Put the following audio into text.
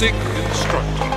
Music instructor,